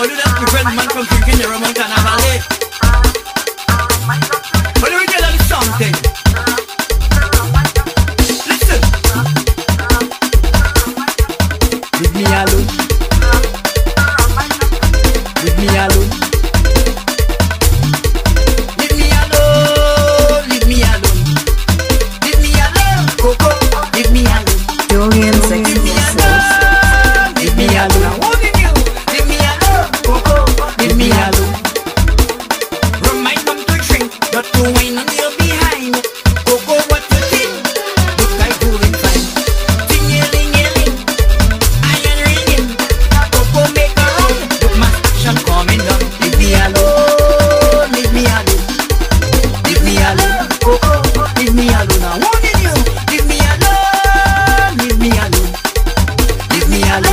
How do that friend man come drinking your rum?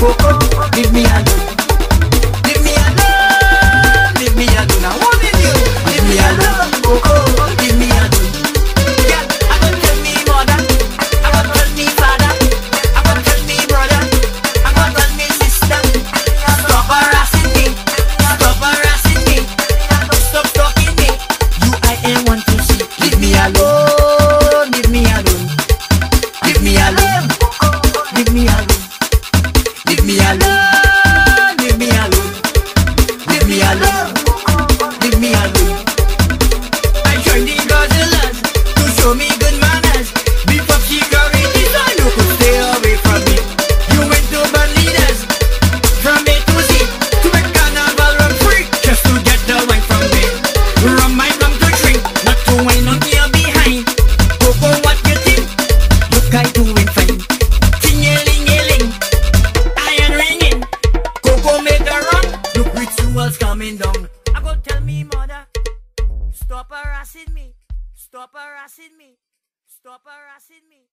oh, oh, give me a hand. Show me good manners. Beef up security so you could stay away from me. You went to bad leaders from A to Z to carnival run free just to get the wine from me. My rum to drink, not to wine on behind. Coco, what you think? Fine. Ting-a-ling-a-ling, iron ringing. Run. Look, coming down. I go tell me mother, stop harassing me, stop harassing me, stop harassing me.